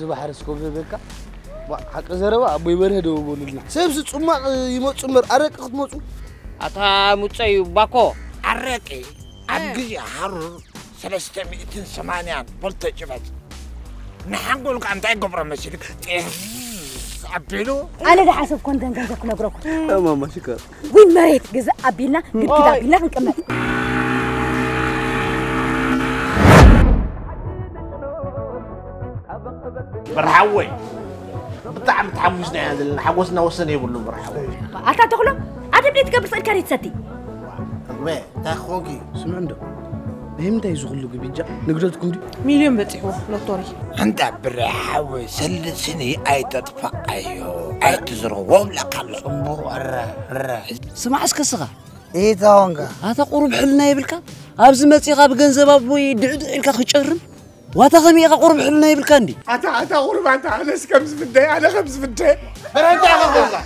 ዝባሕር ስኮብ ዘበልካ ሓቂ ዘረባ ኣቦይ በርሀ ደው በሉልና ሰብሲ ፅማቕ ይመፁ እምበር ኣረቂ ክትመፁ ኣታ ሙፀይ ባኮ ኣረቂ ኣብ ግዜ ሃሩር ሰለስተ ሚእትን ሰማንያን ቦልተ ጭበት ንሓንጎልካ እንታይ ገብሮ መሲሉ ጤር ኣቢሉ ኣነ ድሓሰብ ኮንተን ገንዘብ ክነግረኩም ማማ ሽከር ወይ መሬት ገዛእ ኣቢልና ግድግዳ ኣቢልና ክንቅመጥ برحوي. بطعم متحوشنا هذا حوسنا وسني يقول له برحوي. أتا تخلو أتا بني تقبل سأل كاري تساتي ما طيب، تاخوكي سمع عنده؟ بهم دا يزغلو بيجا تكون دي؟ مليون بتحو لطوري أنت برحوي سل سني أي تتفقيو أيوه، أي تزرغوهم لقل امبو سمع اسك الصغا إيه تاونغا هذا قرب حلنا يبلك. ابز متي غاب غنزب أبوي دعد الك خشرم واتا خميقة قرب حلنا يبلكاندي أتا أتا قرب أتا أنا خمس في أنا خمس في الدقيقة أنا أنت خمس